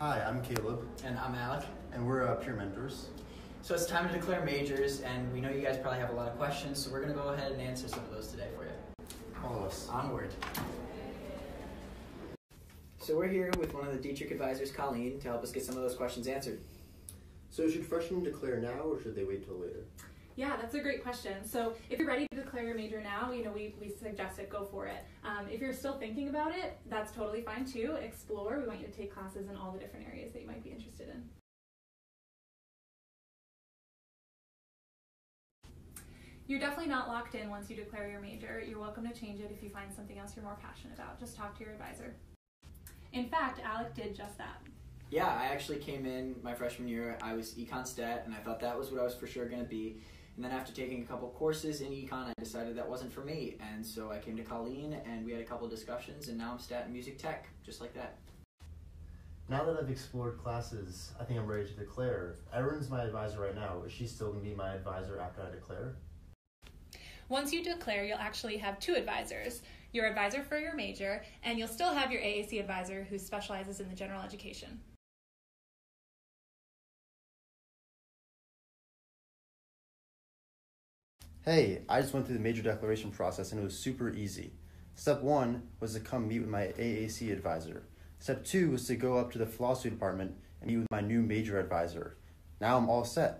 Hi, I'm Caleb, And I'm Alec. and we're uh, peer mentors. So it's time to declare majors, and we know you guys probably have a lot of questions, so we're going to go ahead and answer some of those today for you. Follow us. Onward. So we're here with one of the Dietrich advisors, Colleen, to help us get some of those questions answered. So, should freshmen declare now or should they wait till later? Yeah, that's a great question. So if you're ready to declare your major now, you know, we, we suggest it, go for it. Um, if you're still thinking about it, that's totally fine too. Explore. We want you to take classes in all the different areas that you might be interested in. You're definitely not locked in once you declare your major. You're welcome to change it if you find something else you're more passionate about. Just talk to your advisor. In fact, Alec did just that. Yeah, I actually came in my freshman year. I was econ stat, and I thought that was what I was for sure going to be. And then after taking a couple courses in econ, I decided that wasn't for me. And so I came to Colleen, and we had a couple discussions, and now I'm stat in music tech, just like that. Now that I've explored classes, I think I'm ready to declare. Erin's my advisor right now. Is she still going to be my advisor after I declare? Once you declare, you'll actually have two advisors your advisor for your major, and you'll still have your AAC advisor who specializes in the general education. Hey, I just went through the major declaration process and it was super easy. Step one was to come meet with my AAC advisor. Step two was to go up to the philosophy department and meet with my new major advisor. Now I'm all set.